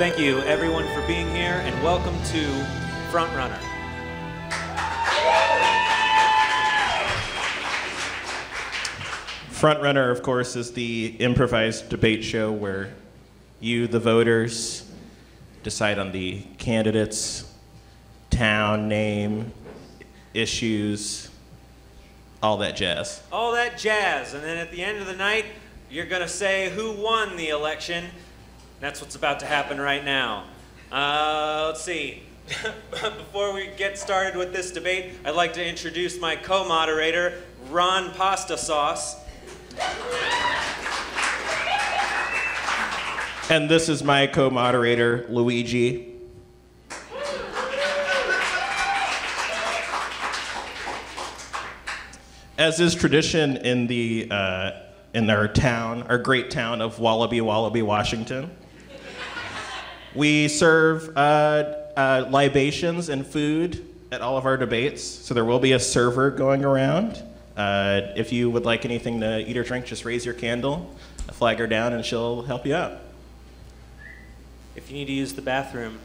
Thank you, everyone, for being here, and welcome to Frontrunner. Frontrunner, of course, is the improvised debate show where you, the voters, decide on the candidates, town name, issues, all that jazz. All that jazz, and then at the end of the night, you're going to say who won the election. That's what's about to happen right now. Uh, let's see. Before we get started with this debate, I'd like to introduce my co moderator, Ron Pasta Sauce. And this is my co moderator, Luigi. As is tradition in, the, uh, in our town, our great town of Wallaby, Wallaby, Washington, we serve uh, uh, libations and food at all of our debates. So there will be a server going around. Uh, if you would like anything to eat or drink, just raise your candle, flag her down, and she'll help you out. If you need to use the bathroom,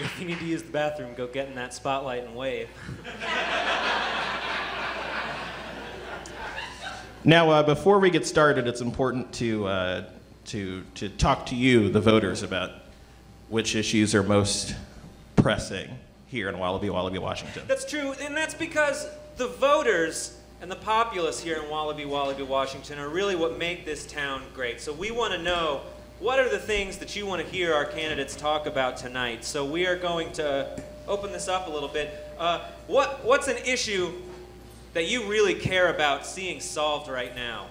if you need to use the bathroom, go get in that spotlight and wave. Now, uh, before we get started, it's important to, uh, to, to talk to you, the voters, about which issues are most pressing here in Wallaby, Wallaby, Washington. That's true, and that's because the voters and the populace here in Wallaby, Wallaby, Washington are really what make this town great. So we want to know what are the things that you want to hear our candidates talk about tonight. So we are going to open this up a little bit. Uh, what, what's an issue that you really care about seeing solved right now?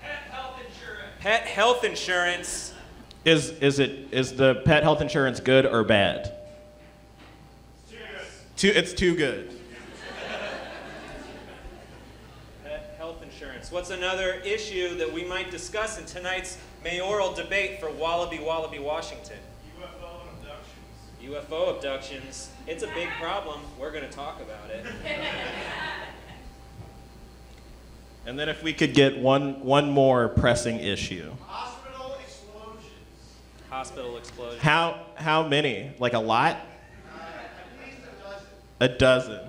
Pet health insurance. Pet health insurance. Is, is, it, is the pet health insurance good or bad? Too, it's too good. Pet health insurance. What's another issue that we might discuss in tonight's mayoral debate for Wallaby, Wallaby, Washington? UFO abductions. UFO abductions. It's a big problem. We're going to talk about it. And then if we could get one, one more pressing issue. Hospital explosions. Hospital explosion. How, how many? Like a lot? Uh, at least a dozen. A dozen.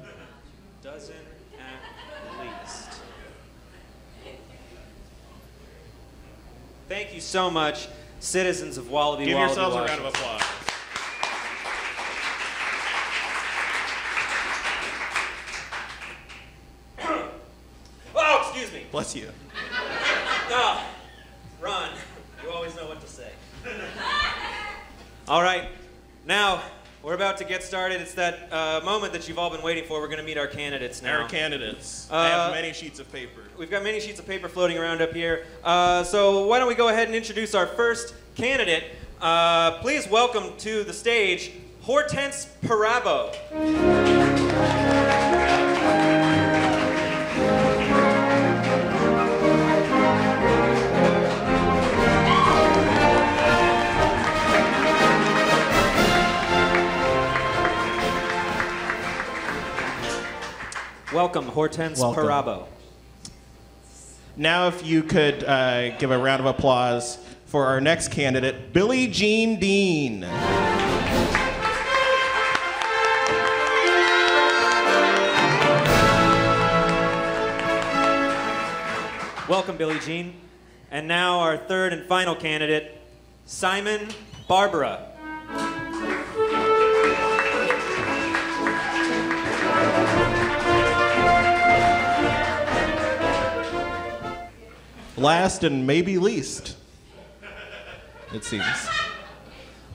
Dozen at least. Thank you so much, citizens of Wallaby, Give Wallaby, yourselves a round of applause. Oh, excuse me. Bless you. Ah, Ron, you always know what to say. All right, now we're about to get started. It's that uh, moment that you've all been waiting for. We're going to meet our candidates now. Our candidates. I have Uh, many sheets of paper. We've got many sheets of paper floating around up here. Uh, so why don't we go ahead and introduce our first candidate? Uh, please welcome to the stage Hortense Parabo. Welcome, Hortense Welcome. Parabo. Now, if you could uh, give a round of applause for our next candidate, Billie Jean Dean. Welcome, Billie Jean. And now our third and final candidate, Simon Barbara. Last and maybe least, it seems.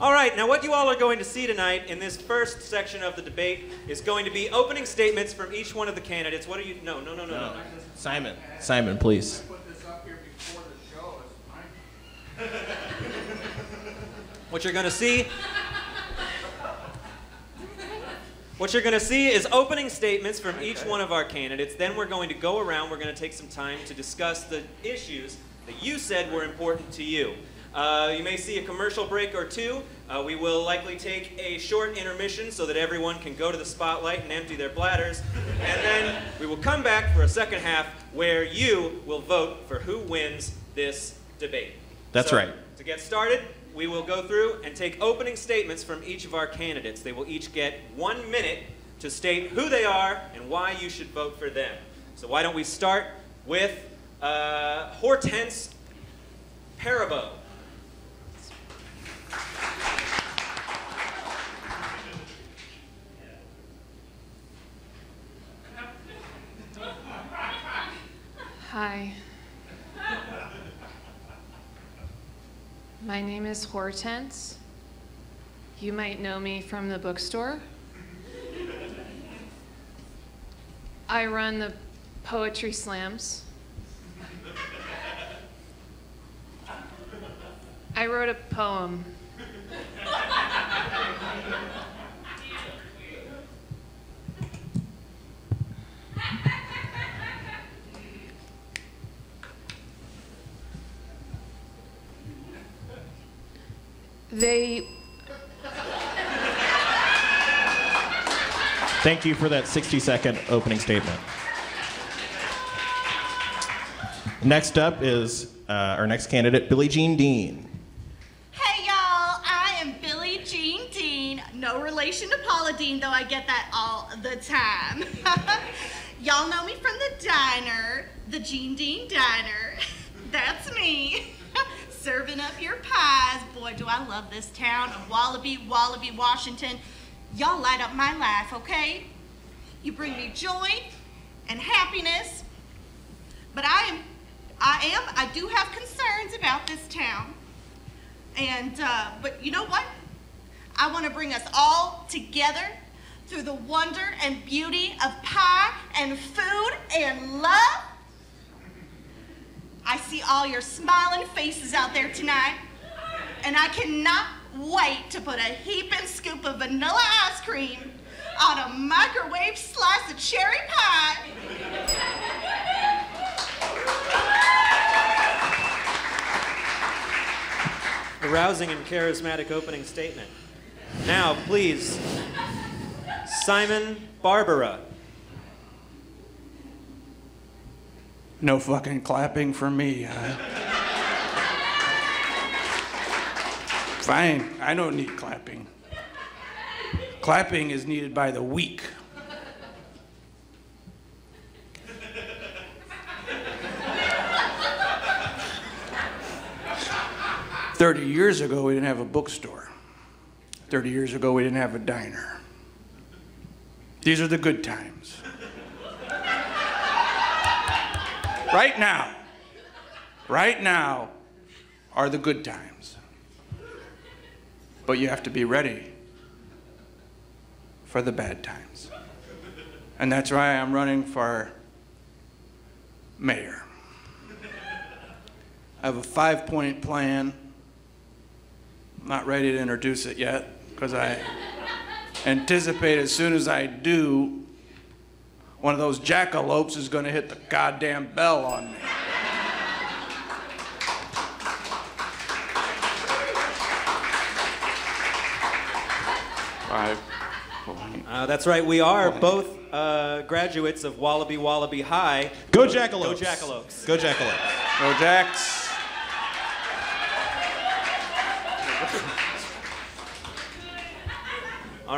All right, now what you all are going to see tonight in this first section of the debate is going to be opening statements from each one of the candidates. What are you? No, no, no, no, no. Simon. Simon, please. Put this up here before the show. What you're going to see. What you're going to see is opening statements from each one of our candidates. Then we're going to go around. We're going to take some time to discuss the issues that you said were important to you. Uh, you may see a commercial break or two. Uh, we will likely take a short intermission so that everyone can go to the spotlight and empty their bladders. And then we will come back for a second half where you will vote for who wins this debate. That's So, right. To get started, we will go through and take opening statements from each of our candidates. They will each get one minute to state who they are and why you should vote for them. So why don't we start with uh, Hortense Parabo. Hi. My name is Hortense. You might know me from the bookstore. I run the poetry slams. I wrote a poem. They Thank you for that 60 second opening statement. Next up is uh, our next candidate, Billie Jean Dean. Hey y'all, I am Billie Jean Dean. No relation to Paula Dean, though I get that all the time. y'all know me from the diner, the Jean Dean Diner. That's me. Serving up your pies. Boy, do I love this town of Wallaby, Wallaby, Washington. Y'all light up my life, okay? You bring me joy and happiness. But I am, I am, I do have concerns about this town. And, uh, but you know what? I want to bring us all together through the wonder and beauty of pie and food and love. I see all your smiling faces out there tonight, and I cannot wait to put a heaping scoop of vanilla ice cream on a microwave slice of cherry pie. A rousing and charismatic opening statement. Now, please, Simon Barbara. No fucking clapping for me? Fine, I don't need clapping. Clapping is needed by the weak. Thirty years ago, we didn't have a bookstore. Thirty years ago, we didn't have a diner. These are the good times. Right now, right now are the good times. But you have to be ready for the bad times. And that's why I'm running for mayor. I have a five point plan. I'm not ready to introduce it yet because I anticipate as soon as I do, one of those jackalopes is going to hit the goddamn bell on me. Five. Uh, that's right, we are both uh, graduates of Wallaby Wallaby High. Go Jackalopes. Go Jackalopes. Go Jackalopes. Go Jacks.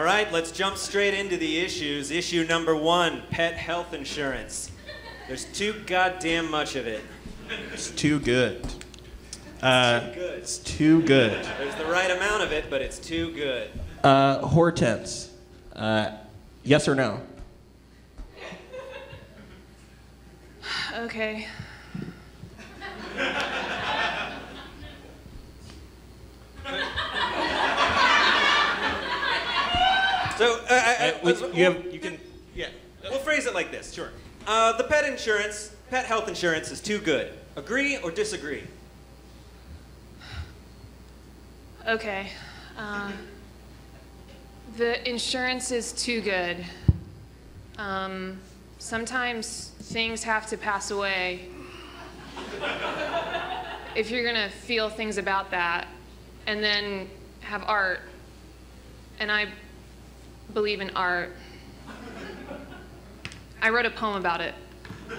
Right, let's jump straight into the issues. Issue number one pet health insurance. There's too goddamn much of it. It's too good. Uh, Too good. it's too good. There's the right amount of it, but it's too good. Uh, Hortense, uh, yes or no? okay. So, uh, I, I, Uh, we- you have, you can, yeah. We'll phrase it like this. Sure. Uh, the pet insurance, pet health insurance is too good. Agree or disagree? Okay. Um, the insurance is too good. Um, sometimes things have to pass away. if you're gonna feel things about that, and then have art, and I believe in art. I wrote a poem about it.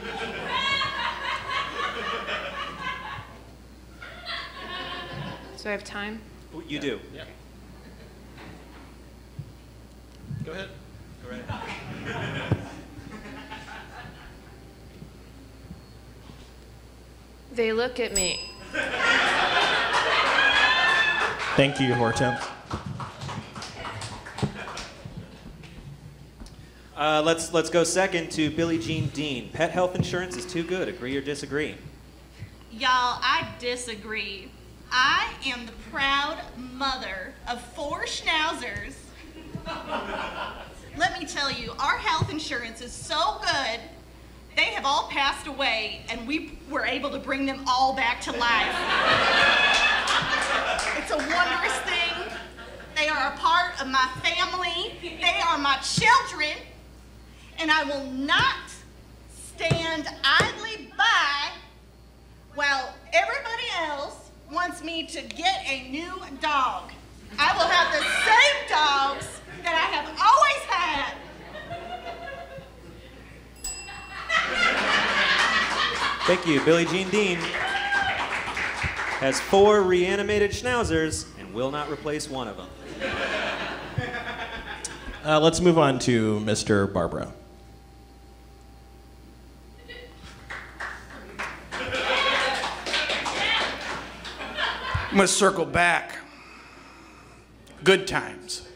Do I have time? Oh, you do. Yeah. Go ahead. They look at me. Thank you, Hortense. Uh, let's let's go second to Billie Jean Dean. Pet health insurance is too good. Agree or disagree? Y'all, I disagree. I am the proud mother of four schnauzers. Let me tell you, our health insurance is so good. They have all passed away, and we were able to bring them all back to life. it's a wondrous thing. They are a part of my family. They are my children. And I will not stand idly by while everybody else wants me to get a new dog. I will have the same dogs that I have always had. Thank you. Billie Jean Dean has four reanimated schnauzers and will not replace one of them. Uh, let's move on to Mr. Barbara. I'm going to circle back. Good times.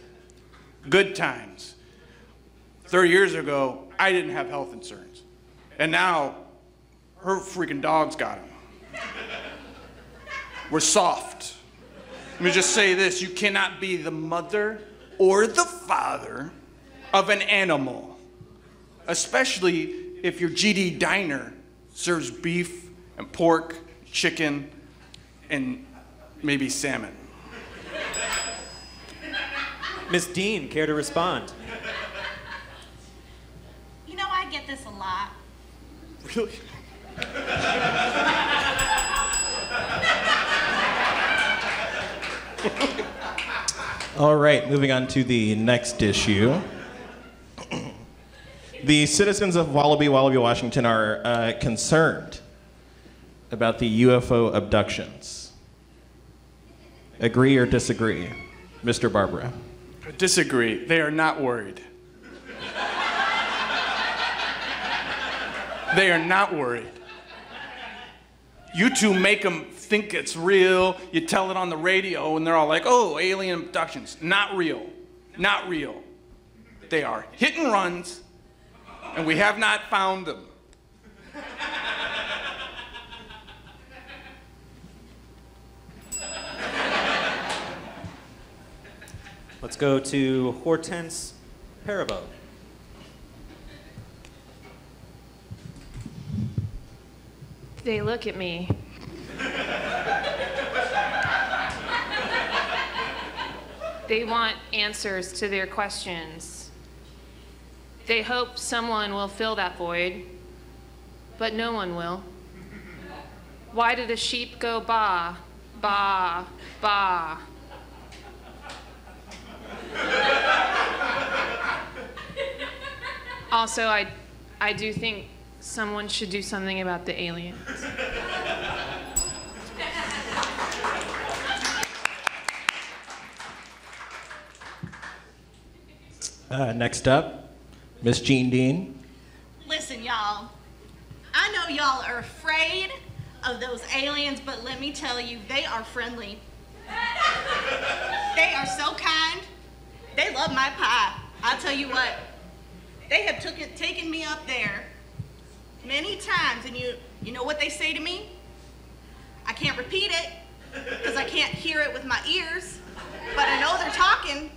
Good times. 30 years ago, I didn't have health insurance. And now, her freaking dog's got them. We're soft. Let me just say this you cannot be the mother or the father of an animal, especially if your GD diner serves beef and pork, chicken, and maybe salmon. Miss Dean, care to respond? You know, I get this a lot. Really? All right, moving on to the next issue. the citizens of Wallaby, Wallaby, Washington are uh, concerned about the UFO abductions. Agree or disagree? Mr. Barbara. Disagree. They are not worried. they are not worried. You two make them think it's real. You tell it on the radio, and they're all like, oh, alien abductions. Not real. Not real. They are hit and runs, and we have not found them. Let's go to Hortense Parabo. They look at me. they want answers to their questions. They hope someone will fill that void, but no one will. Why do the sheep go ba, ba, ba? Also, I, I do think someone should do something about the aliens. Uh, next up, Miss Jean Dean. Listen, y'all. I know y'all are afraid of those aliens, but let me tell you, they are friendly. they are so kind. They love my pie. I'll tell you what. They have took it, taken me up there many times, and you, you know what they say to me? I can't repeat it because I can't hear it with my ears, but I know they're talking.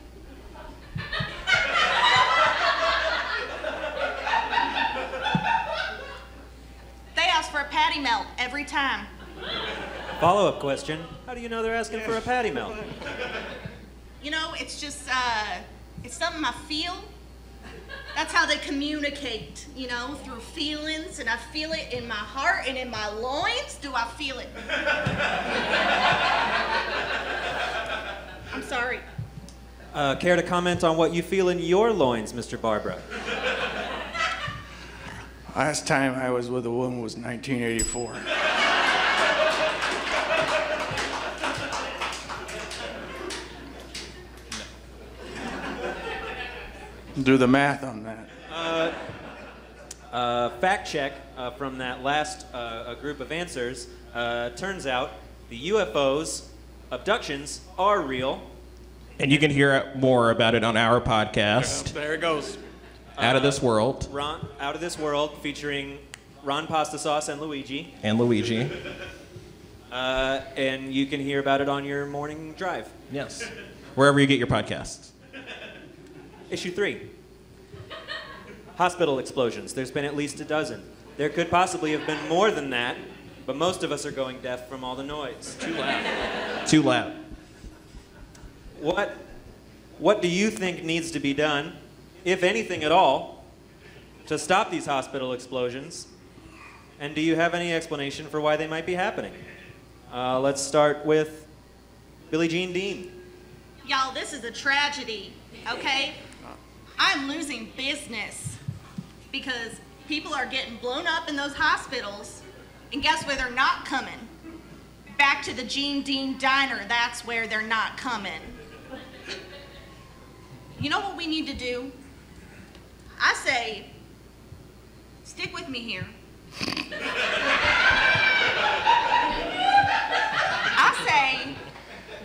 They ask for a patty melt every time. Follow up question How do you know they're asking for a patty melt? You know, it's just, uh, it's something I feel. That's how they communicate, you know, through feelings, and I feel it in my heart and in my loins. Do I feel it? I'm sorry. Uh, care to comment on what you feel in your loins, Mr. Barbara? Last time I was with a woman was 1984. Do the math on that. Uh, fact check uh, from that last uh, group of answers uh, turns out the UFOs, abductions, are real. And you can hear more about it on our podcast, There it goes. Out of This World, Ron, Out of This World, featuring Ron Pasta Sauce and Luigi. and Luigi. Uh, and you can hear about it on your morning drive. Yes. Wherever you get your podcasts. Issue three Hospital explosions. There's been at least a dozen. There could possibly have been more than that, but most of us are going deaf from all the noise. Too loud. Too loud. What, what do you think needs to be done, if anything at all, to stop these hospital explosions? And do you have any explanation for why they might be happening? Uh, let's start with Billie Jean Dean. Y'all, this is a tragedy, okay? I'm losing business because people are getting blown up in those hospitals, and guess where they're not coming? Back to the Jean Dean Diner, that's where they're not coming. You know what we need to do? I say, stick with me here. I say,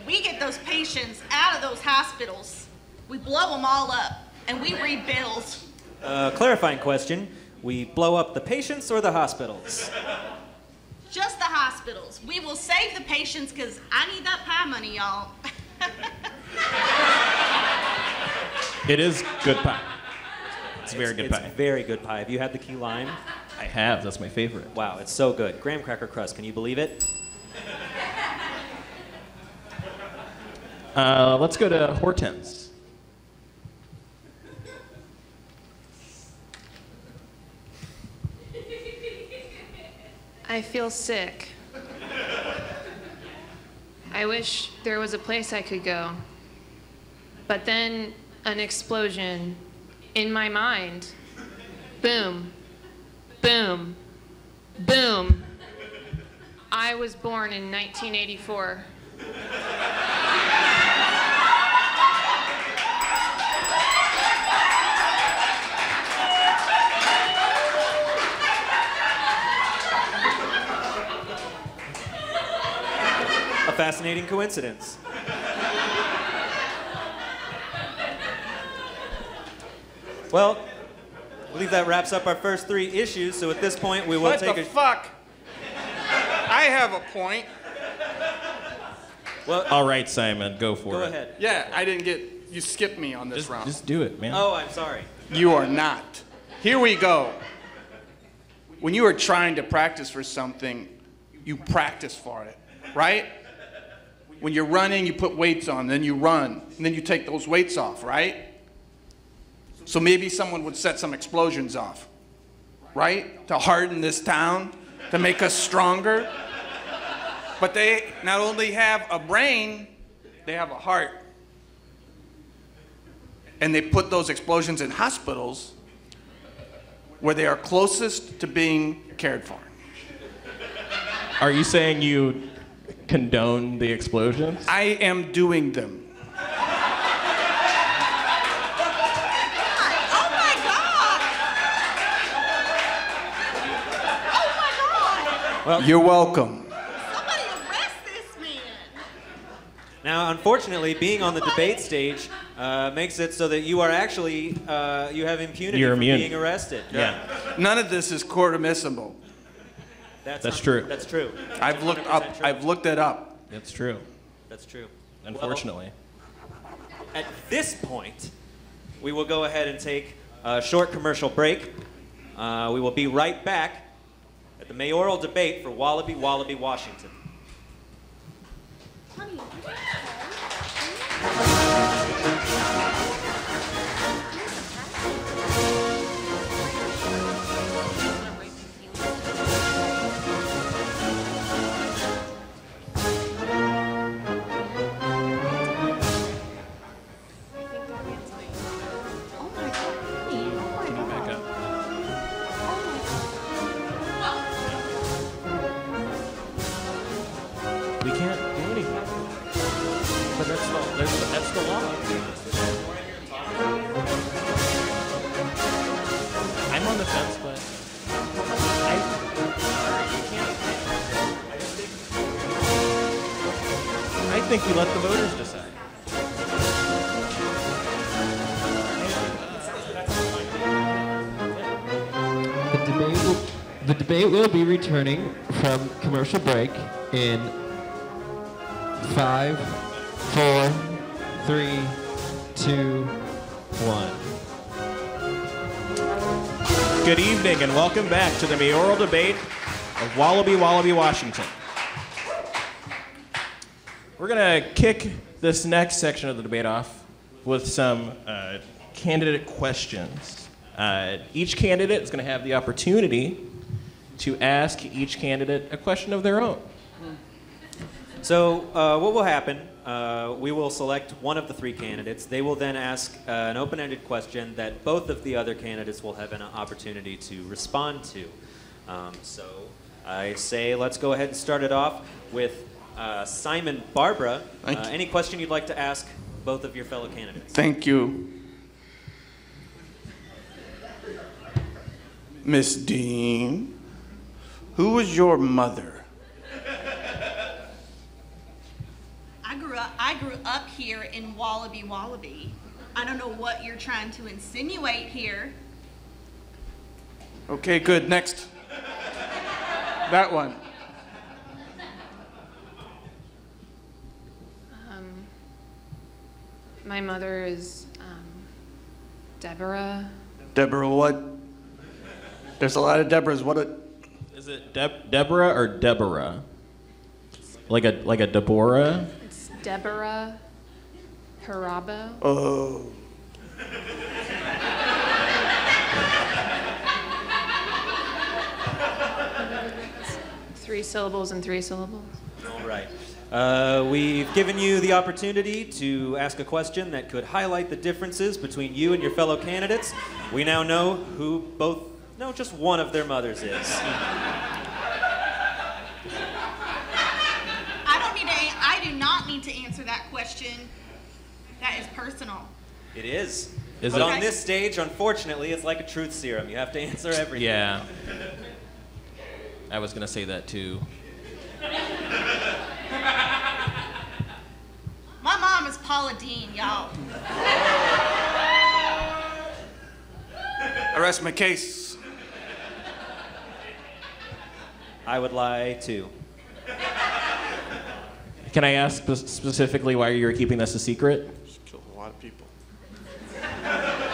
we get those patients out of those hospitals, we blow them all up, and we rebuild. Uh, clarifying question We blow up the patients or the hospitals? Just the hospitals. We will save the patients because I need that pie money, y'all. It is good pie. It's very good it's pie. very good pie. Have you had the key lime? I have. That's my favorite. Wow, it's so good. Graham cracker crust, can you believe it? Uh, let's go to Hortense. I feel sick. I wish there was a place I could go. But then an explosion in my mind. Boom. Boom. Boom. I was born in 1984. Fascinating coincidence. Well, I believe that wraps up our first three issues. So at this point, we will What take the a fuck? I have a point. well. All right, Simon, go for Go it. Go ahead. Yeah, I didn't get. You skipped me on this Just, round. just do it, man. Oh, I'm sorry. You are not. Here we go. When you are trying to practice for something, you practice for it, right? When you're running, you put weights on, then you run, and then you take those weights off, right? So maybe someone would set some explosions off, right? To harden this town, to make us stronger. But they not only have a brain, they have a heart. And they put those explosions in hospitals where they are closest to being cared for. Are you saying you condone the explosions? I am doing them. Oh my god! Oh my god! You're welcome. Somebody arrest this man! Now, unfortunately, being on the debate stage uh, makes it so that you are actually uh, you have impunity You're for immune. being arrested. Yeah. None of this is court admissible. That's, That's not- true. That's true. I've looked up. true. I've looked it up. That's true. That's true. Unfortunately. At this point, we will go ahead and take a short commercial break. Uh, we will be right back at the mayoral debate for Wallaby, Wallaby, Washington. Commercial break in five, four, three, two, one. Good evening and welcome back to the mayoral debate of Wallaby, Wallaby, Washington. We're going to kick this next section of the debate off with some uh, candidate questions. Uh, each candidate is going to have the opportunity to ask each candidate a question of their own. So, uh, what will happen? Uh, we will select one of the three candidates. They will then ask uh, an open ended question that both of the other candidates will have an opportunity to respond to. Um, so, I say let's go ahead and start it off with uh, Simon Barbara. Thank Uh, you. any question you'd like to ask both of your fellow candidates? Thank you. Miss Dean, who was your mother? I grew up. I grew up here in Wallaby, Wallaby. I don't know what you're trying to insinuate here. Okay, good. Next. That one. Um, my mother is um, Deborah. Deborah, what? There's a lot of Deborahs. What a. Is it Deb- Deborah or Deborah? Like a like a Deborah? It's Deborah Harabo. Oh. Three syllables and three syllables. All right. Uh, we've given you the opportunity to ask a question that could highlight the differences between you and your fellow candidates. We now know who both, no, just one of their mothers is. I don't need to. I do not need to answer that question. That is personal. It is. Is but it? on this stage, unfortunately, it's like a truth serum. You have to answer everything. Yeah. I was gonna say that too. My mom is Paula Dean, y'all. I rest my case. I would lie too. Can I ask spe- specifically why you're keeping this a secret? Just killed a lot of people. I,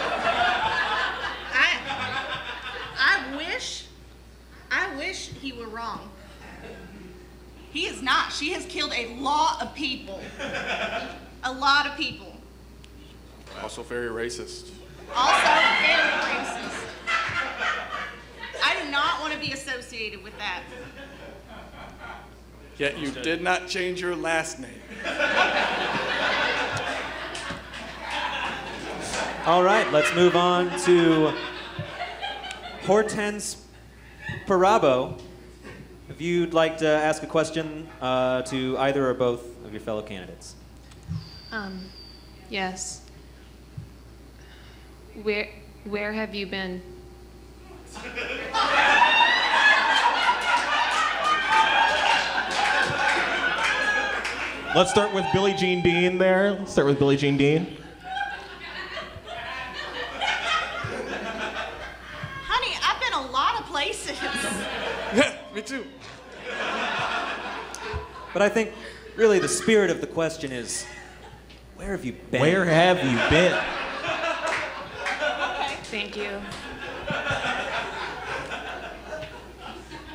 I wish, I wish he were wrong. He is not. She has killed a lot of people. A lot of people. Also very racist. Also very racist. I do not want to be associated with that. Yet you did not change your last name. All right, let's move on to Hortense Parabo. If you'd like to ask a question uh, to either or both of your fellow candidates. Um, yes. Where where have you been? Let's start with Billie Jean Dean there. Let's start with Billie Jean Dean. Honey, I've been a lot of places. Yeah, me too. But I think really the spirit of the question is where have you been? Where have you been? Okay, Thank you.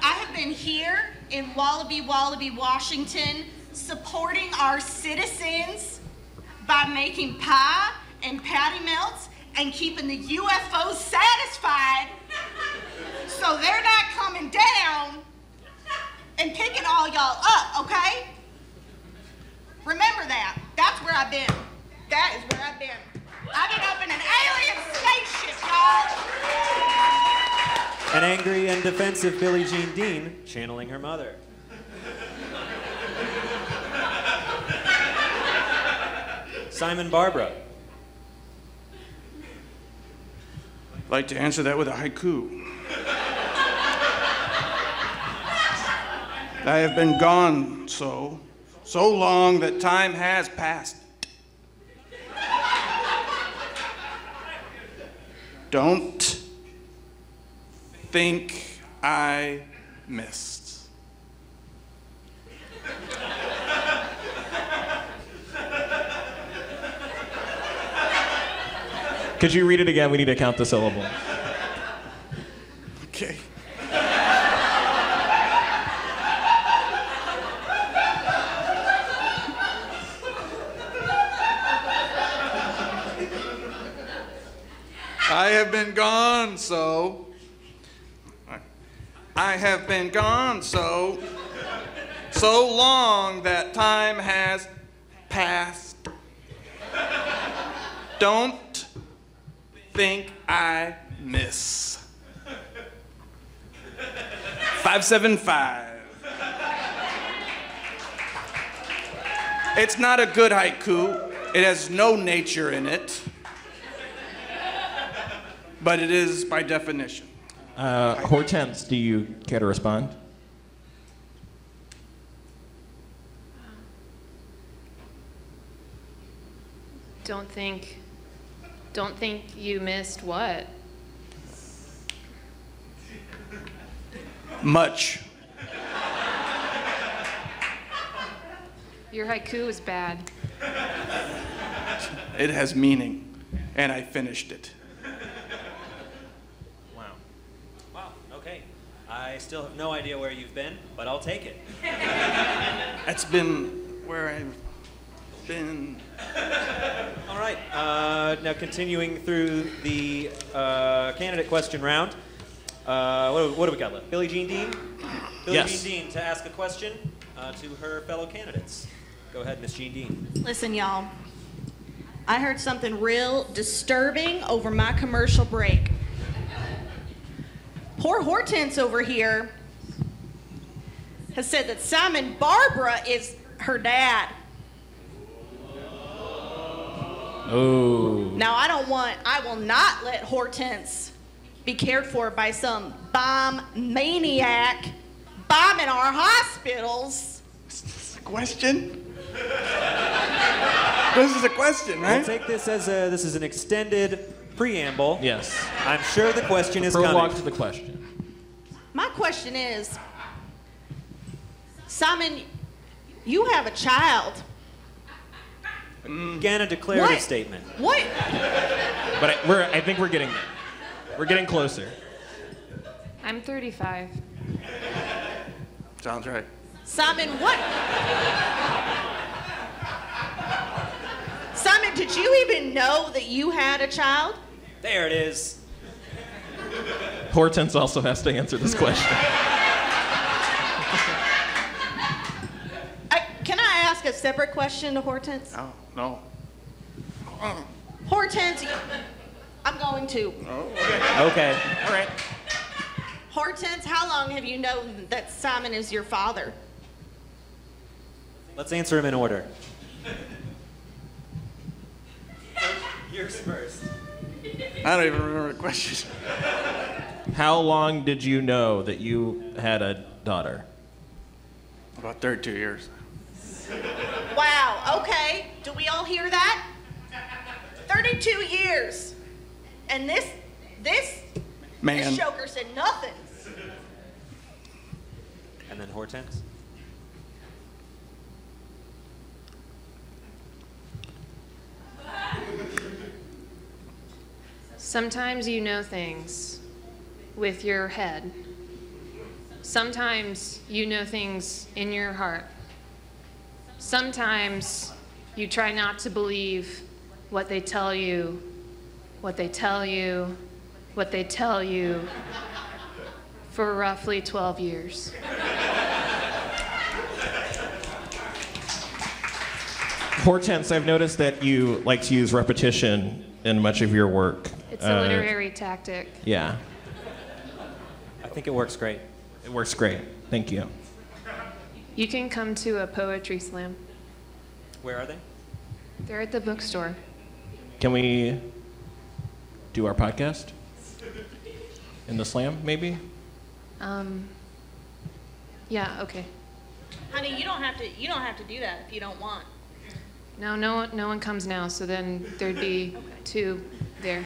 I have been here in Wallaby, Wallaby, Washington, supporting our citizens by making pie and patty melts and keeping the UFOs satisfied so they're not coming down and picking all y'all up, okay? Remember that. That's where I've been. That is where I've been. I've been up in an alien spaceship, y'all. An angry and defensive Billie Jean Dean channeling her mother. Simon Barbara. I'd like to answer that with a haiku. I have been gone so, so long that time has passed. Don't think I missed. Could you read it again? We need to count the syllables. Okay. I have been gone so. I have been gone so. So long that time has passed. Don't think I miss. 575. It's not a good haiku. It has no nature in it. But it is by definition. Uh, Hortense, do you care to respond? Don't think, don't think you missed what? Much. Your haiku is bad. It has meaning. And I finished it. Wow. Wow, okay. I still have no idea where you've been, but I'll take it. That's been where I've been. All right. Uh, now, continuing through the uh, candidate question round. Uh, what, what do we got left? Billie Jean Dean? Billie Yes. Jean Dean to ask a question uh, to her fellow candidates. Go ahead, Miss Jean Dean. Listen, y'all. I heard something real disturbing over my commercial break. Poor Hortense over here has said that Simon Barbara is her dad. Oh. Now, I don't want, I will not let Hortense be cared for by some bomb maniac bombing our hospitals. Is this a question? this is a question, right? I'll take this as a, this is an extended preamble. Yes. I'm sure the question is Prologue coming. to the question. My question is Simon, you have a child. Again, a declarative What? statement. What? But I, we're, I think we're getting there. We're getting closer. I'm 35. Sounds right. Simon, what? Simon, did you even know that you had a child? There it is. Hortense also has to answer this question. I, can I ask a separate question to Hortense? No, no. Hortense, I'm going to. Okay. okay. All right. Hortense, how long have you known that Simon is your father? Let's answer them in order. Yours first. I don't even remember the question. How long did you know that you had a daughter? About 32 years. Wow, okay. Do we all hear that? 32 years. And this, this, Man. this joker said nothing. And then Hortense. Sometimes you know things with your head. Sometimes you know things in your heart. Sometimes you try not to believe what they tell you, what they tell you, what they tell you for roughly 12 years. Hortense, I've noticed that you like to use repetition in much of your work. It's a Uh, literary tactic. Yeah, I think it works great. it works great. Thank you. You can come to a poetry slam. Where are they? They're at the bookstore. Can we do our podcast in the slam, maybe? Um, yeah, okay. Honey, you don't have to. You don't have to do that if you don't want. No, no no one comes now, so then there'd be two there.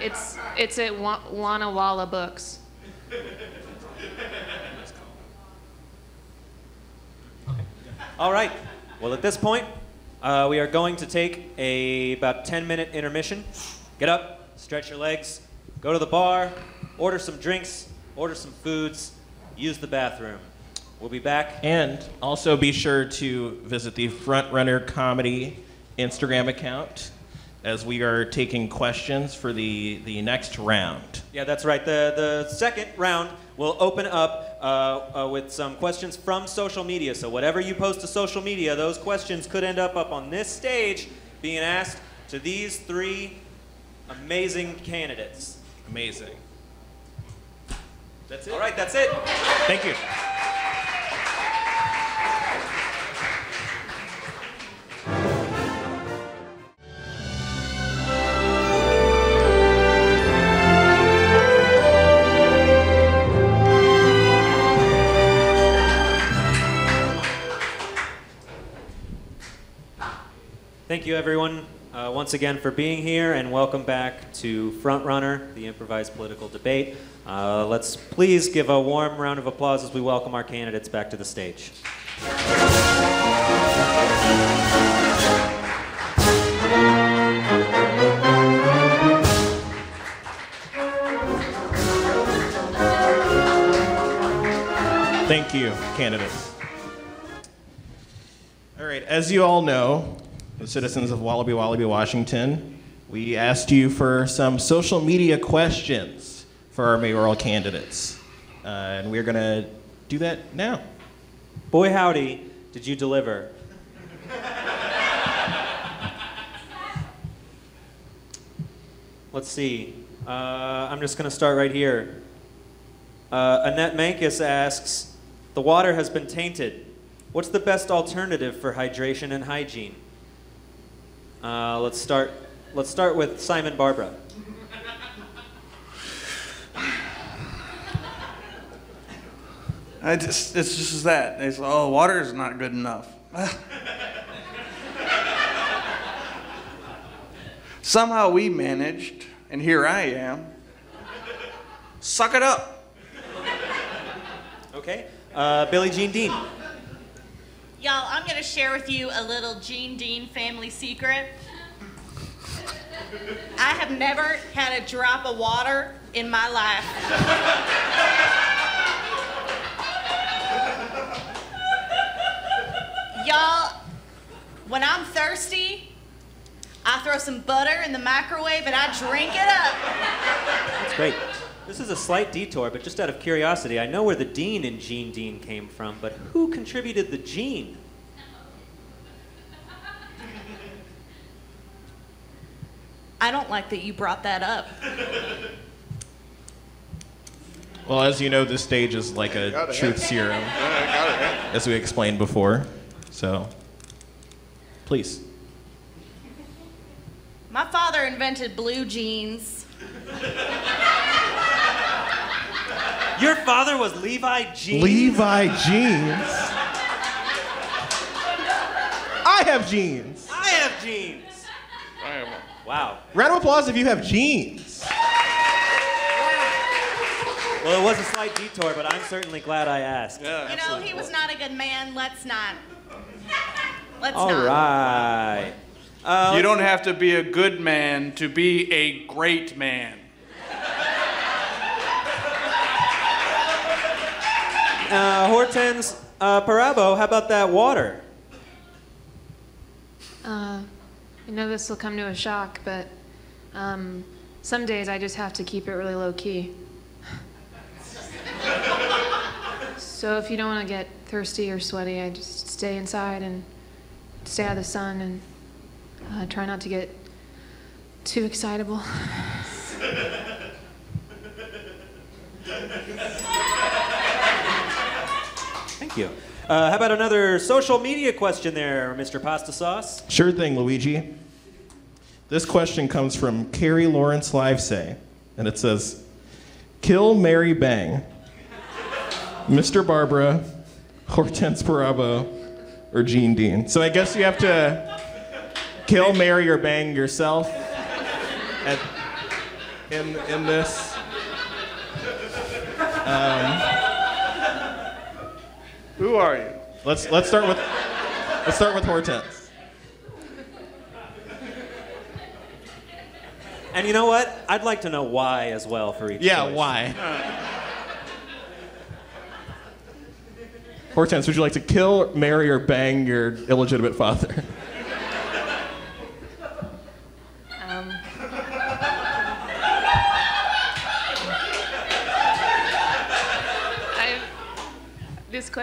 It's, it's at Wa- Wanawala Books. All right. Well, at this point, uh, we are going to take a about 10 minute intermission. Get up, stretch your legs, go to the bar, order some drinks, order some foods, use the bathroom. We'll be back. And also be sure to visit the Frontrunner Comedy Instagram account as we are taking questions for the, the next round. Yeah, that's right. The, the second round will open up uh, uh, with some questions from social media. So, whatever you post to social media, those questions could end up up on this stage being asked to these three amazing candidates. Amazing. That's it. All right, that's it. Thank you. Thank you, everyone, once again for being here, and welcome back to Frontrunner, the improvised political debate. Uh, let's please give a warm round of applause as we welcome our candidates back to the stage. Thank you, candidates. All right, as you all know, the citizens of Wallaby Wallaby, Washington, we asked you for some social media questions for our mayoral candidates. Uh, and we're going to do that now. Boy, howdy, did you deliver? Let's see. Uh, I'm just going to start right here. Uh, Annette Mankus asks The water has been tainted. What's the best alternative for hydration and hygiene? Uh, let's, start, let's start with Simon Barbara. I just, it's just that. They say, oh, water is not good enough. Somehow we managed, and here I am. Suck it up. Okay. Uh, Billie Jean Dean. Y'all, I'm gonna share with you a little Jean Dean family secret. I have never had a drop of water in my life. Y'all, when I'm thirsty, I throw some butter in the microwave and I drink it up. That's great. This is a slight detour, but just out of curiosity, I know where the Dean in Jean Dean came from, but who contributed the Jean? I don't like that you brought that up. Well, as you know, this stage is like a Got it. truth serum, Yeah, I got it. yeah. as we explained before. So, please. My father invented blue jeans. Your father was Levi Jeans. Levi jeans. I have jeans. I have jeans. I have one. Wow. Round of applause if you have jeans. Well, it was a slight detour, but I'm certainly glad I asked. Yeah, You know, he was not a good man. Let's not. Let's All not. right. Uh, You don't have to be a good man to be a great man. Uh, Hortense uh, Parabo, how about that water? Uh, I know this will come to a shock, but um, some days I just have to keep it really low key. so if you don't want to get thirsty or sweaty, I just stay inside and stay out of the sun and uh, try not to get too excitable. Thank you. Uh, how about another social media question there, Mr. Pasta Sauce? Sure thing, Luigi. This question comes from Carrie Lawrence Livesay, and it says, kill Mary Bang, Mr. Barbara, Hortense Barabo, or Jean Dean. So I guess you have to kill, marry, or bang yourself at, in, in this. Who are you? Let's, let's start with let's start with Hortense. And you know what? I'd like to know why as well for each. Yeah, choice. why? Hortense, would you like to kill, marry, or bang your illegitimate father?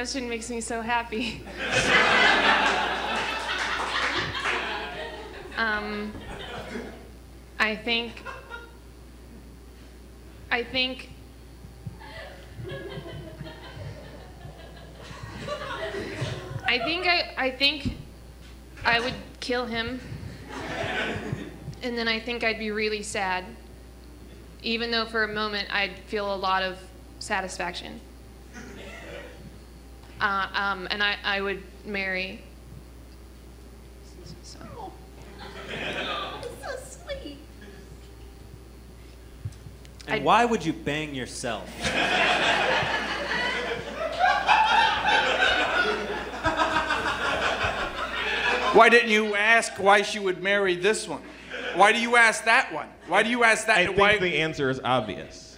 Question makes me so happy. um, I think. I think. I think I, I think I would kill him and then I think I'd be really sad, even though for a moment I'd feel a lot of satisfaction. Uh, um, and I, I would marry. So, so sweet. And I'd- why would you bang yourself? Why didn't you ask why she would marry this one? Why do you ask that one? Why do you ask that? I think why? the answer is obvious.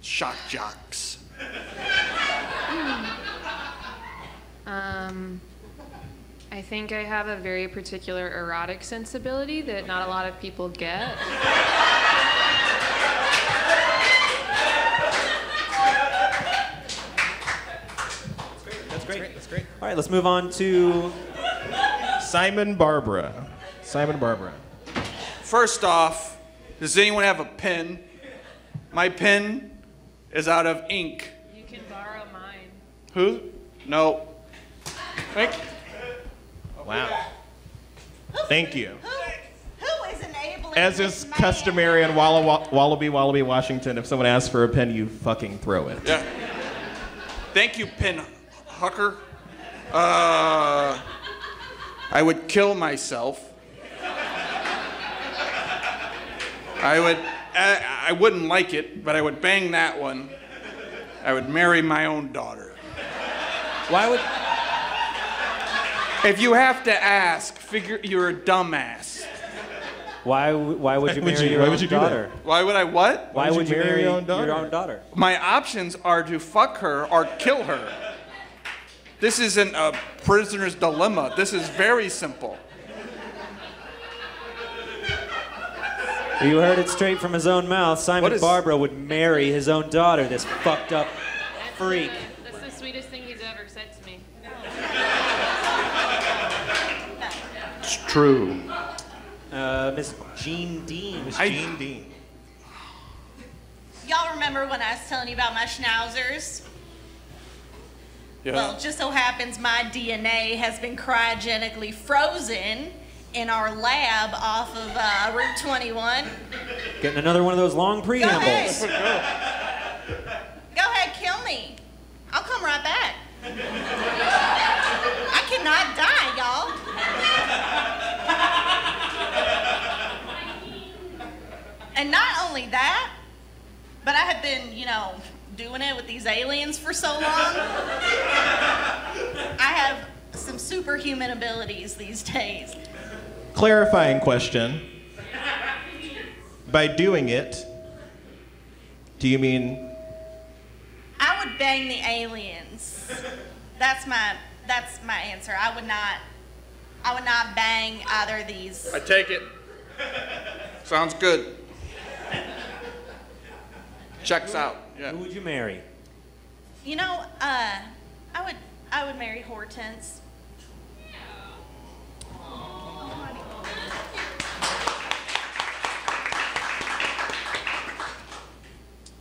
Shock jocks. Um, I think I have a very particular erotic sensibility that not a lot of people get. That's great. That's great. All right, let's move on to. Simon Barbara. Simon Barbara. First off, does anyone have a pen? My pen is out of ink. You can borrow mine. Who? No. Thank you. Wow. Thank you. Who, who is enabling As is man? customary in Walla, Wa- Wallaby, Wallaby, Washington, if someone asks for a pen, you fucking throw it. Yeah. Thank you, Pin Hucker. Uh, I would kill myself. I would. I, I wouldn't like it, but I would bang that one. I would marry my own daughter. Why would? If you have to ask, figure you're a dumbass. Why? Why would you Why would marry you- your why own would you do that? daughter? Why would I what? Why would you marry your own daughter? your own daughter? My options are to fuck her or kill her. This isn't a prisoner's dilemma. This is very simple. You heard it straight from his own mouth. Simon What is- Barbara would marry his own daughter. This fucked up freak. That's the sweetest thing he's ever said to me. It's true. Uh, Miss Jean Dean. Miss I- Jean Dean. Y'all remember when I was telling you about my schnauzers? Yeah. Well, it just so happens my DNA has been cryogenically frozen in our lab off of uh, Route 21. Getting another one of those long preambles. Go preambles. ahead. Go ahead, kill me. I'll come right back. I cannot die, y'all. And not only that, but I have been, you know, doing it with these aliens for so long. I have some superhuman abilities these days. Clarifying question. By doing it, do you mean I would bang the aliens. That's my that's my answer. I would not I would not bang either of these. I take it. Sounds good. Checks out. Yeah. Who would you marry? You know, uh I would I would marry Hortense.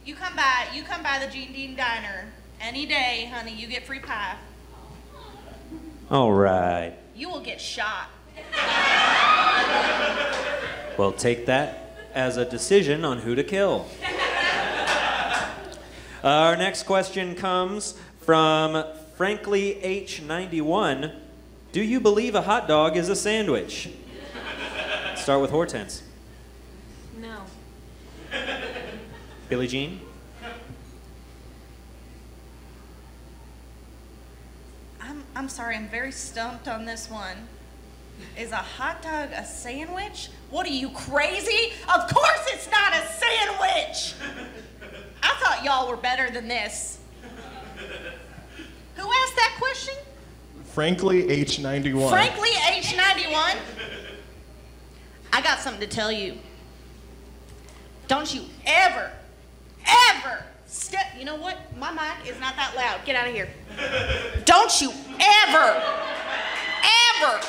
You come by you come by the Jean Dean Diner any day, honey, you get free pie. All right. You will get shot. Well, take that as a decision on who to kill. Our next question comes from Frankly H91. Do you believe a hot dog is a sandwich? Start with Hortense. No. Billie Jean? I'm, sorry, I'm very stumped on this one. Is a hot dog a sandwich? What are you, crazy? Of course it's not a sandwich! I thought y'all were better than this. Who asked that question? Frankly, H91. Frankly, H91. I got something to tell you. Don't you ever, ever step. You know what? My mic is not that loud. Get out of here. Don't you ever, ever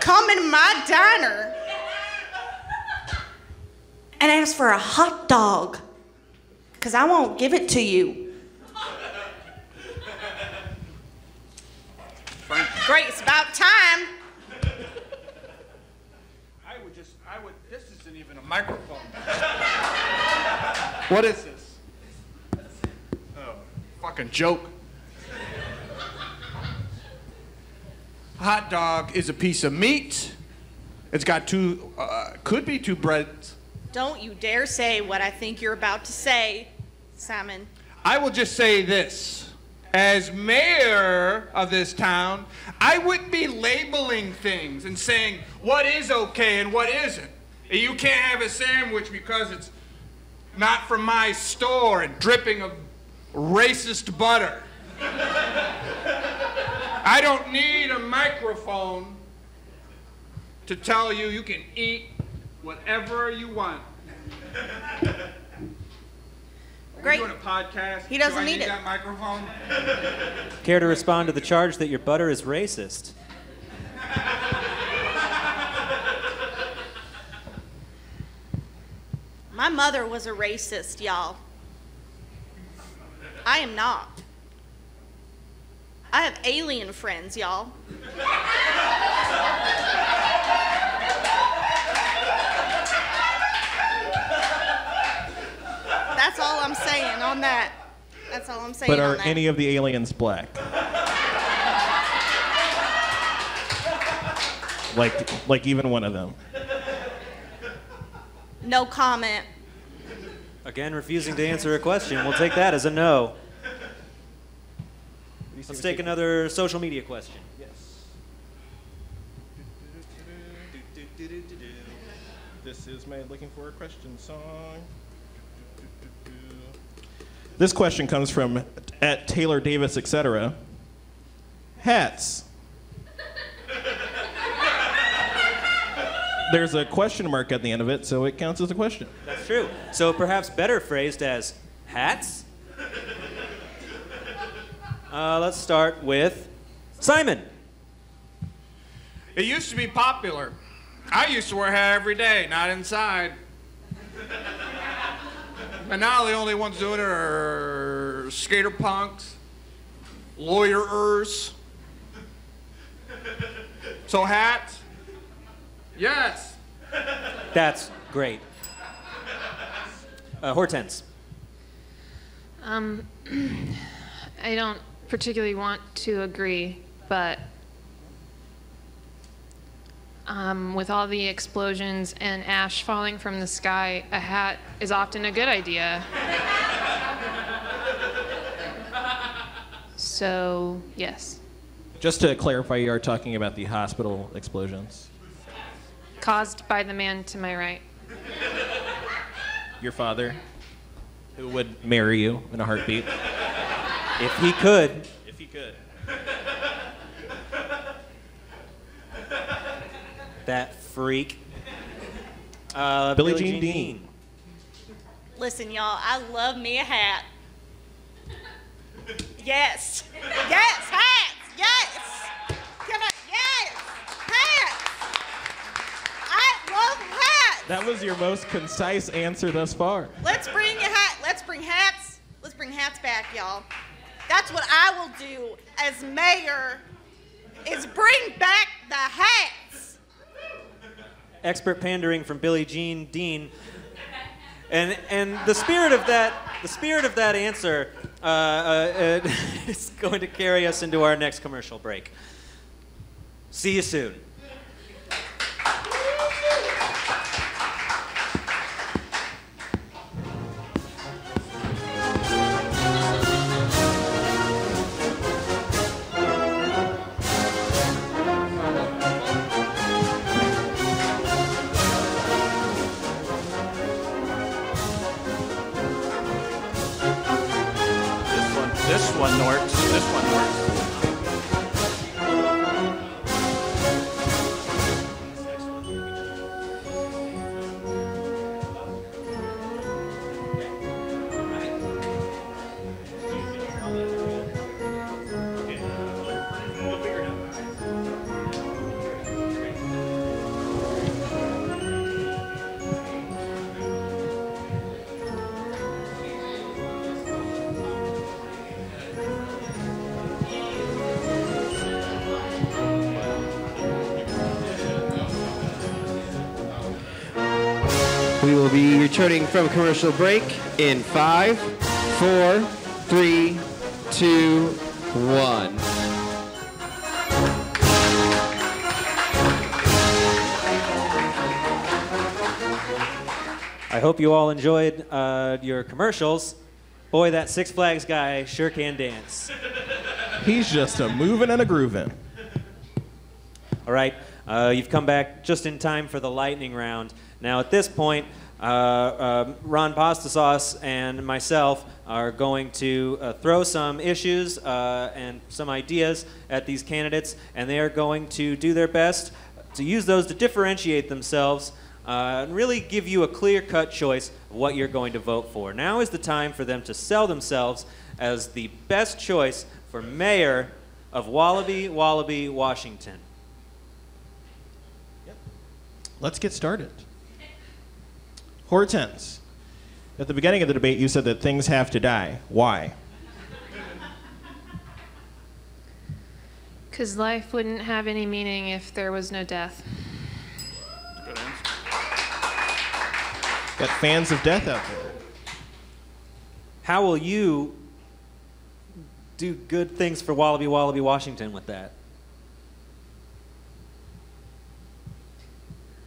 come in my diner and ask for a hot dog because I won't give it to you. Great, it's about time. I would just, I would, this isn't even a microphone. What is this? Oh, fucking joke. A Hot dog is a piece of meat. It's got two, uh, could be two breads. Don't you dare say what I think you're about to say, Simon. I will just say this. As mayor of this town, I wouldn't be labeling things and saying what is okay and what isn't. You can't have a sandwich because it's not from my store and dripping of racist butter. I don't need a microphone to tell you you can eat whatever you want. Great. Doing a podcast. He doesn't Do I need need it. that microphone. Care to respond to the charge that your butter is racist? My mother was a racist, y'all. I am not. I have alien friends, y'all. That's all I'm saying on that. That's all I'm saying But are any of the aliens black? like, like even one of them. No comment. Again, refusing to answer a question. We'll take that as a no. Let's take another social media question. Yes. This is my looking for a question song. This question comes from at Taylor Davis, etc. Hats. There's a question mark at the end of it, so it counts as a question. That's true. So perhaps better phrased as hats? Uh, let's start with Simon. It used to be popular. I used to wear a hat every day, not inside. And now the only ones doing it are skater punks, lawyerers. So hats? Yes. That's great. Uh, Hortense. Um, I don't particularly want to agree, but um, with all the explosions and ash falling from the sky, a hat is often a good idea. so, yes. Just to clarify, you are talking about the hospital explosions. Caused by the man to my right. Your father, who would marry you in a heartbeat. If he could. If he could. That freak. Uh, Billie Jean Dean. Listen, y'all, I love me a hat. Yes. Yes, hats. Yes. Come on. Yes. Hats. I love hats. That was your most concise answer thus far. Let's bring a hat. Let's bring hats. Let's bring hats back, y'all. That's what I will do as mayor is bring back the hats. Expert pandering from Billie Jean Dean. And and the spirit of that the spirit of that answer uh, uh, uh, is going to carry us into our next commercial break. See you soon. Returning from commercial break in five, four, three, two, one. I hope you all enjoyed uh, your commercials. Boy, that Six Flags guy sure can dance. He's just a moving and a grooving. All right, uh, you've come back just in time for the lightning round. Now, at this point, uh, uh, Ron Pastasauce and myself are going to uh, throw some issues uh, and some ideas at these candidates, and they are going to do their best to use those to differentiate themselves uh, and really give you a clear cut choice of what you're going to vote for. Now is the time for them to sell themselves as the best choice for mayor of Wallaby, Wallaby, Washington. Let's get started. Hortense, at the beginning of the debate, you said that things have to die. Why? Because life wouldn't have any meaning if there was no death. Good answer. Got fans of death out there. How will you do good things for Wallaby Wallaby Washington with that?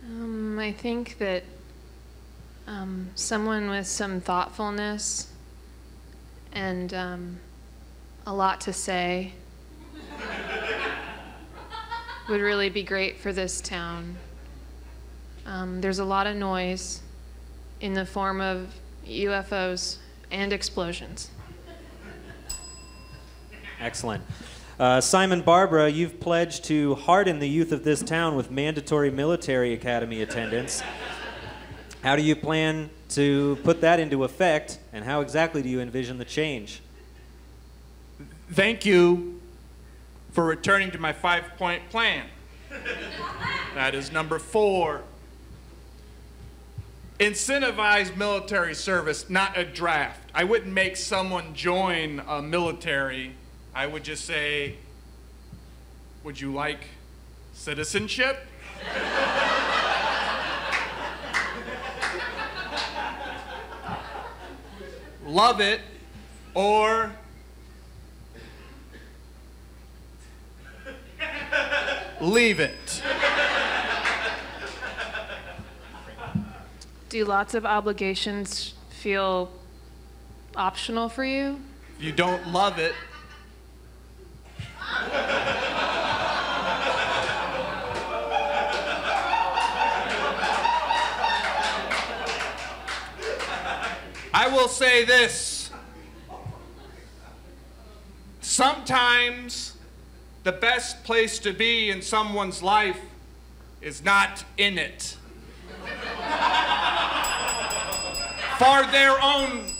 Um, I think that um, someone with some thoughtfulness and um, a lot to say would really be great for this town. Um, there's a lot of noise in the form of UFOs and explosions. Excellent. Uh, Simon Barbara, you've pledged to harden the youth of this town with mandatory military academy attendance. How do you plan to put that into effect, and how exactly do you envision the change? Thank you for returning to my five point plan. that is number four. Incentivize military service, not a draft. I wouldn't make someone join a military. I would just say, Would you like citizenship? Love it, or leave it. Do lots of obligations feel optional for you? If you don't love it, I will say this. Sometimes the best place to be in someone's life is not in it. For their own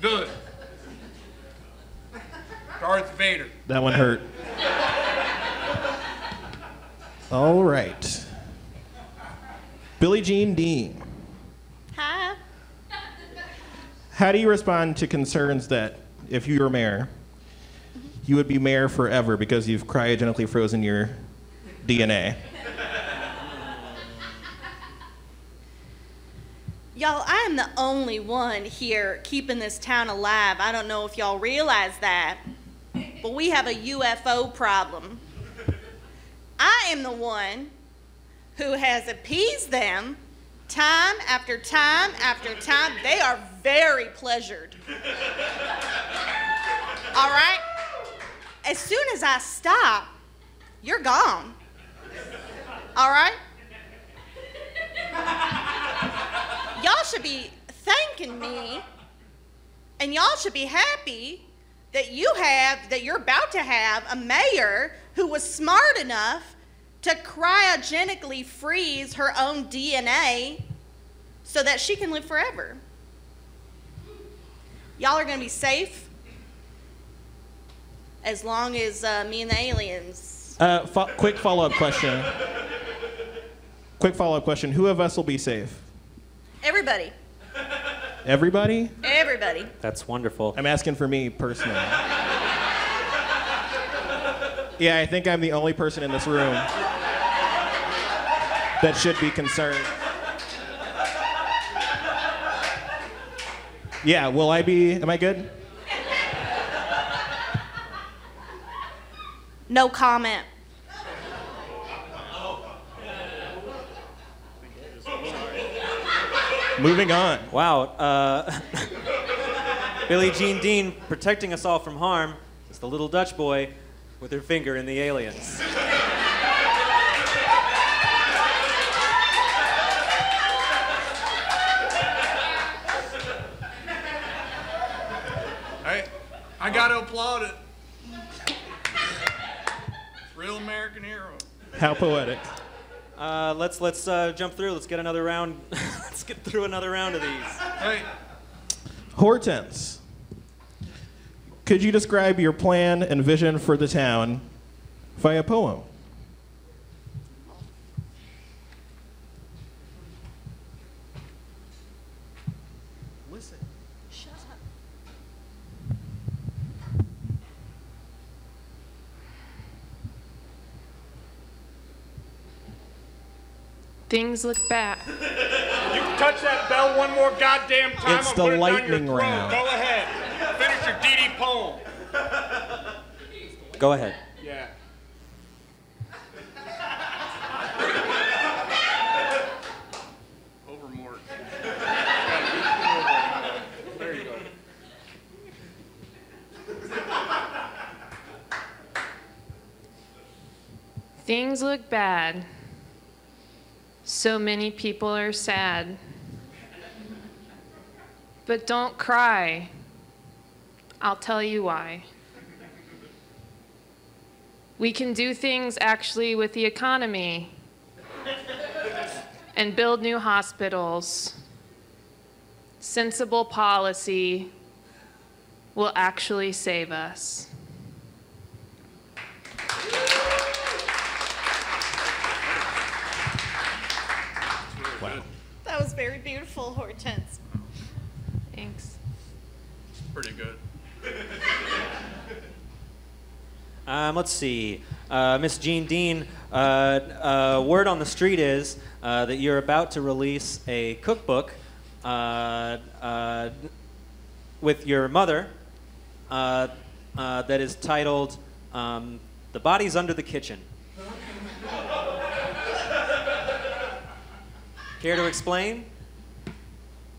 good. Darth Vader. That one hurt. All right. Billie Jean Dean. Hi. How do you respond to concerns that if you were mayor, you would be mayor forever because you've cryogenically frozen your DNA? Y'all, I am the only one here keeping this town alive. I don't know if y'all realize that, but we have a UFO problem. I am the one who has appeased them time after time after time. They are very pleasured. All right? As soon as I stop, you're gone. All right? Y'all should be thanking me, and y'all should be happy that you have, that you're about to have a mayor who was smart enough to cryogenically freeze her own DNA so that she can live forever. Y'all are going to be safe as long as uh, me and the aliens. Uh, fo- quick follow-up question. quick follow-up question. Who of us will be safe? Everybody. Everybody? Everybody. That's wonderful. I'm asking for me personally. Yeah, I think I'm the only person in this room that should be concerned. Yeah, will I be? Am I good? No comment. Moving on. Wow. Uh, Billie Jean Dean protecting us all from harm is the little Dutch boy with her finger in the aliens. Hey, I got to applaud it. Real American hero. How poetic. Uh, let's let's uh, jump through. Let's get another round. let's get through another round of these. Hey, Hortense, could you describe your plan and vision for the town via poem? Listen. Shut up. Things look bad. you touch that bell one more goddamn time. It's I'll the put it down your lightning round. Go ahead. Finish your DD poem. Go ahead. Yeah. Overmort. There you go. Things look bad. So many people are sad. But don't cry. I'll tell you why. We can do things actually with the economy and build new hospitals. Sensible policy will actually save us. Wow. That was very beautiful, Hortense. Thanks. Pretty good. Um, let's see. Uh, Miss Jean Dean, uh, uh, word on the street is uh, that you're about to release a cookbook uh, with your mother that is titled um, The Body's Under the Kitchen. Care to explain?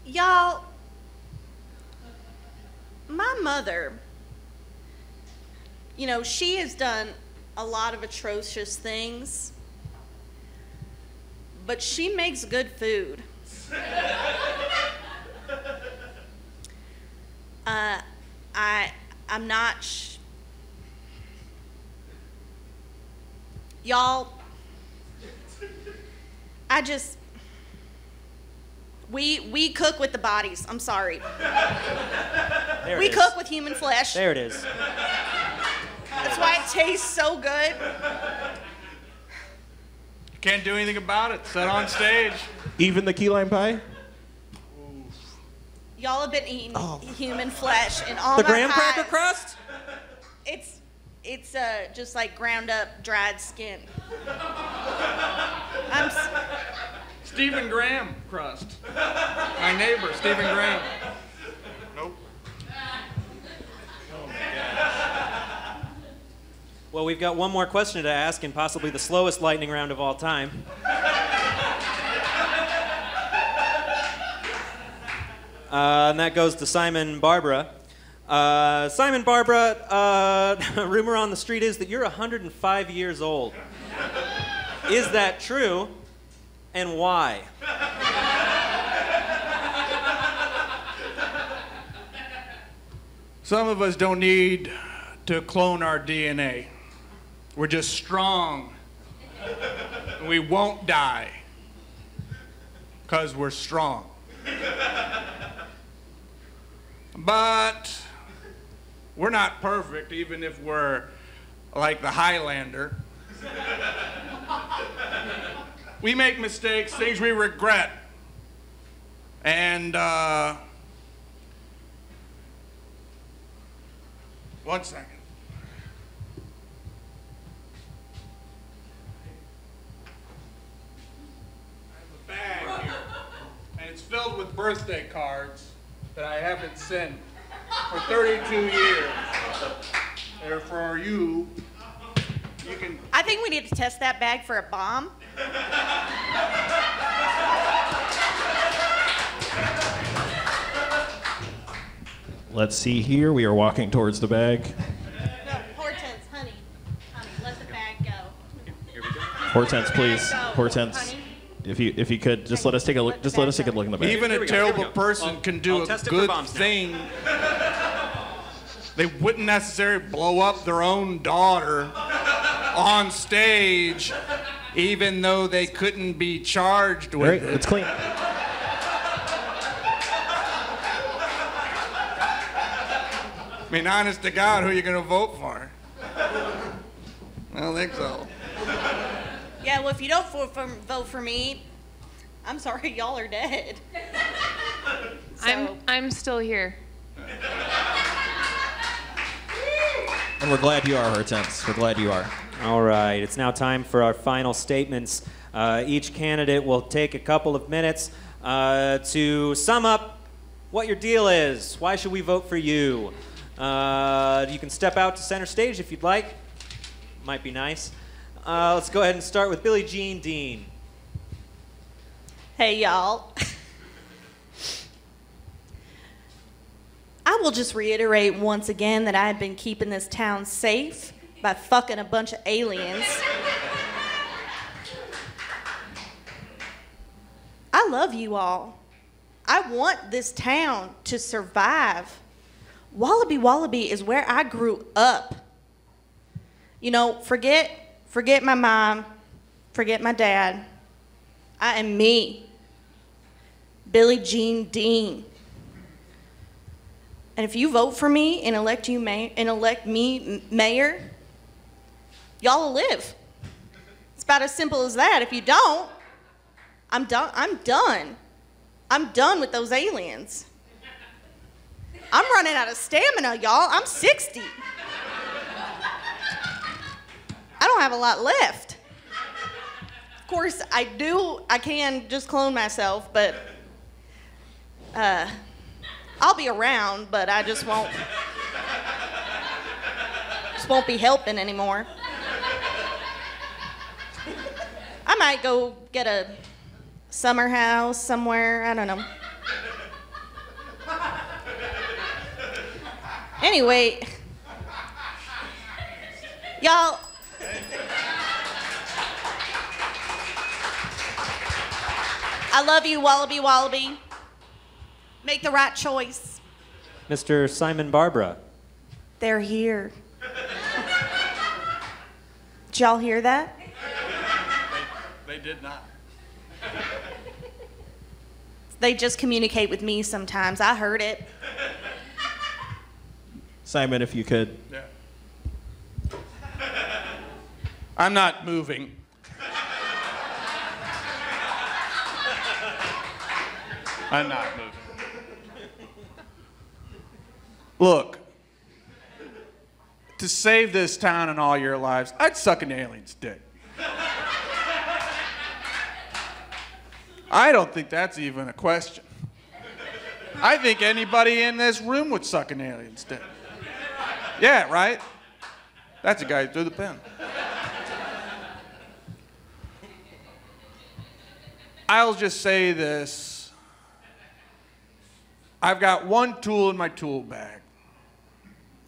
Y'all, my mother, you know, she has done a lot of atrocious things, but she makes good food. uh, I, I'm not. Y'all, I just. We we cook with the bodies. I'm sorry. There We cook with human flesh. There it is. That's why it tastes so good. Can't do anything about it. Set on stage. Even the key lime pie? Y'all have been eating human flesh and all The my graham cracker crust? It's it's uh, just like ground up dried skin. I'm s- Stephen Graham crust. My neighbor, Stephen Graham. Well, we've got one more question to ask, and possibly the slowest lightning round of all time. Uh, and that goes to Simon Barbara. Uh, Simon Barbara, uh, rumor on the street is that you're 105 years old. Is that true? And why? Some of us don't need to clone our DNA. We're just strong. We won't die because we're strong. But we're not perfect, even if we're like the Highlander. We make mistakes, things we regret. And, uh, one second. I have a bag here, and it's filled with birthday cards that I haven't sent for 32 years. They're for you. You can I think we need to test that bag for a bomb. Let's see here. We are walking towards the bag. No, Hortense, honey. Honey, let the bag go. Hortense, please. Go, Hortense, honey. If you if you could just let us take a look. Just let us take a look in the bag. Even a we go, here we terrible go. person I'll- can do I'll a it good thing. they wouldn't necessarily blow up their own daughter on stage, even though they couldn't be charged All right, with it. it's clean. I mean, honest to God, who are you going to vote for? I don't think so. Yeah, well, if you don't vote for, vote for me, I'm sorry, y'all are dead. I'm, I'm still here. And we're glad you are, Hortense. We're glad you are. All right, it's now time for our final statements. Uh, each candidate will take a couple of minutes uh, to sum up what your deal is. Why should we vote for you? Uh, you can step out to center stage if you'd like. Might be nice. Uh, let's go ahead and start with Billie Jean Dean. Hey, y'all. I will just reiterate once again that I have been keeping this town safe by fucking a bunch of aliens. I love you all. I want this town to survive. Wallaby Wallaby is where I grew up. You know, forget forget my mom, forget my dad. I am me, Billie Jean Dean. And if you vote for me and elect you may- and elect me mayor, y'all will live. It's about as simple as that. If you don't, I'm done. I'm done. I'm done with those aliens. I'm running out of stamina, y'all. I'm 60. Don't have a lot left. Of course, I do. I can just clone myself, but uh, I'll be around. But I just won't. Just won't be helping anymore. I might go get a summer house somewhere. I don't know. Anyway, y'all. I love you, Wallaby Wallaby. Make the right choice. Mr. Simon Barbara. They're here. Did y'all hear that? They did not. They just communicate with me sometimes. I heard it. Simon, if you could. Yeah. I'm not moving. I'm not moving. Look, to save this town and all your lives, I'd suck an alien's dick. I don't think that's even a question. I think anybody in this room would suck an alien's dick. Yeah, right? That's a guy who threw the pen. I'll just say this. I've got one tool in my tool bag.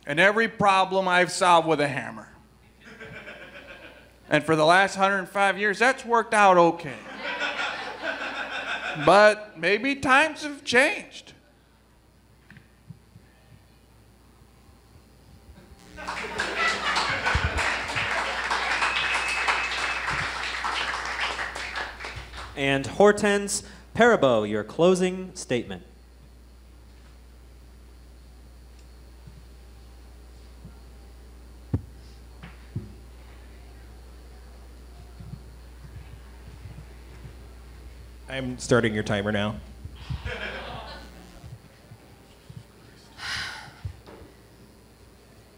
And every problem I've solved with a hammer. And for the last 105 years, that's worked out okay. But maybe times have changed. And Hortense Parabo, your closing statement. I'm starting your timer now.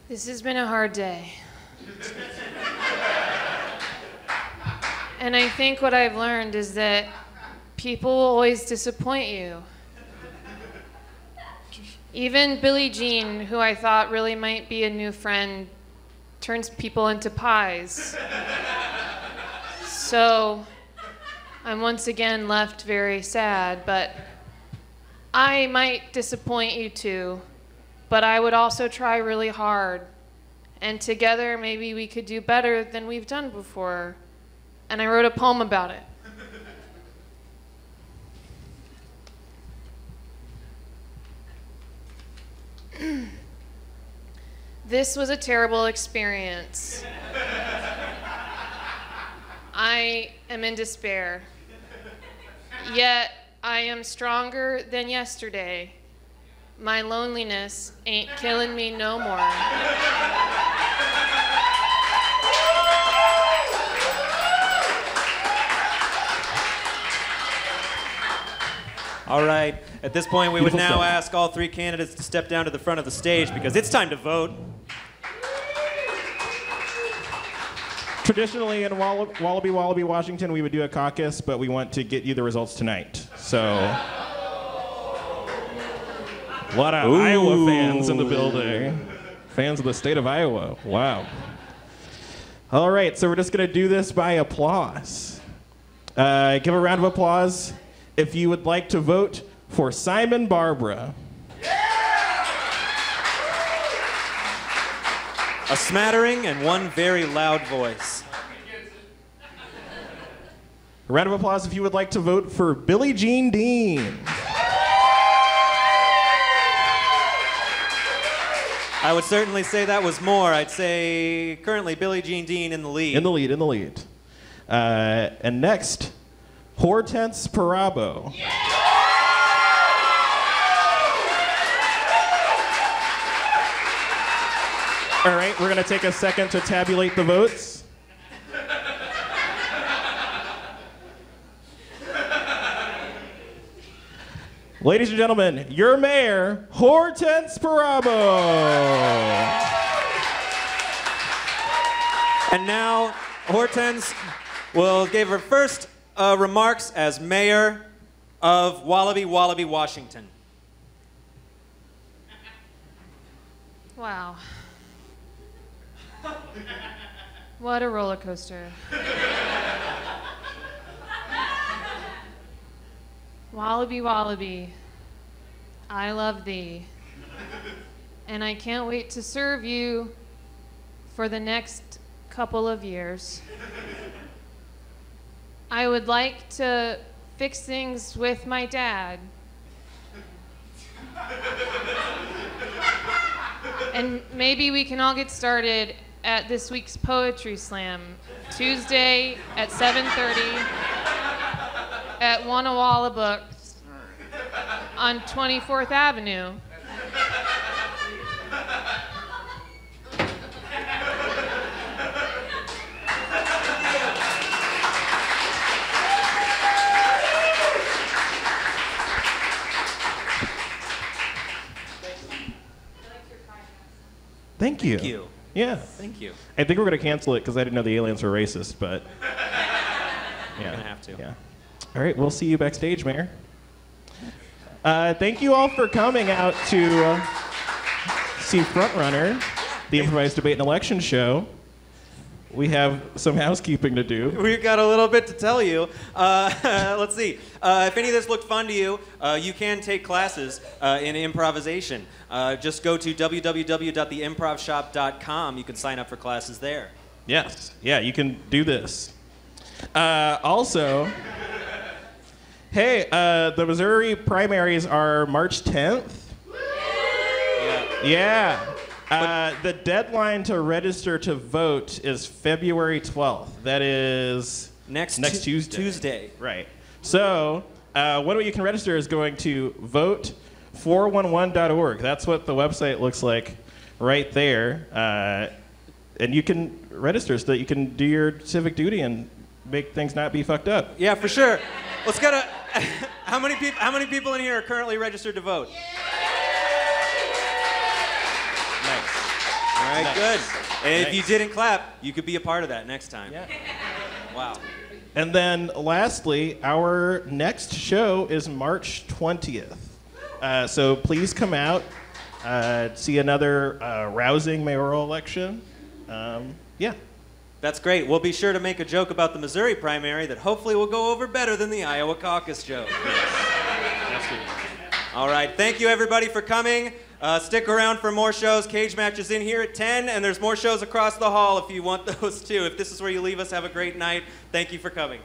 This has been a hard day. and I think what I've learned is that people will always disappoint you. Even Billie Jean, who I thought really might be a new friend, turns people into pies. So I'm once again left very sad, but I might disappoint you too but I would also try really hard. And together, maybe we could do better than we've done before. And I wrote a poem about it. this was a terrible experience. I am in despair. Yet I am stronger than yesterday my loneliness ain't killing me no more. All right. At this point, we would now stuff. ask all three candidates to step down to the front of the stage because it's time to vote. Traditionally in Wall- Wallaby, Wallaby, Washington, we would do a caucus, but we want to get you the results tonight. So, a lot of Iowa fans in the building. Fans of the state of Iowa. Wow. All right, so we're just going to do this by applause. Uh, give a round of applause if you would like to vote for Simon Barbara. A smattering and one very loud voice. A round of applause if you would like to vote for Billie Jean Dean. I would certainly say that was more. I'd say currently Billie Jean Dean in the lead. In the lead, in the lead. Uh, and next, Hortense Parabo. All right, we're going to take a second to tabulate the votes. Ladies and gentlemen, your mayor, Hortense Parabo. And now Hortense will give her first uh, remarks as mayor of Wallaby, Wallaby, Washington. Wow. What a roller coaster. Wallaby, Wallaby, I love thee. And I can't wait to serve you for the next couple of years. I would like to fix things with my dad. And maybe we can all get started at this week's poetry slam, Tuesday at 7:30 at Wanawalla Books on 24th Avenue. Thank you. Thank you. Yeah. Thank you. I think we're going to cancel it because I didn't know the aliens were racist, but. Yeah. We're gonna have to. Yeah. All right, we'll see you backstage, Mayor. Uh, thank you all for coming out to uh, see Frontrunner, the improvised debate and election show. We have some housekeeping to do. We've got a little bit to tell you. Uh, let's see. Uh, if any of this looked fun to you, uh, you can take classes uh, in improvisation. Uh, just go to www.theimprovshop.com. You can sign up for classes there. Yes, yeah, you can do this. Uh, also, hey, uh, the Missouri primaries are March 10th. Yeah. Yeah. Uh, the deadline to register to vote is February 12th. That is Next, next Tu- Tuesday. Tuesday. Right. So, uh, one way you can register is going to vote411.org. That's what the website looks like right there. Uh, and you can register so that you can do your civic duty and make things not be fucked up. Yeah, for sure. Let's get a. how many people? How many people in here are currently registered to vote? Nice. Right, Nice. good. And if you didn't clap, you could be a part of that next time. Yeah. Wow. And then lastly, our next show is March 20th. Uh, so please come out, uh, see another uh, rousing mayoral election. Um, yeah. That's great. We'll be sure to make a joke about the Missouri primary that hopefully will go over better than the Iowa caucus joke. All right. Thank you, everybody, for coming. Uh, stick around for more shows. Cage Match is in here at 10, and there's more shows across the hall if you want those too. If this is where you leave us, have a great night. Thank you for coming.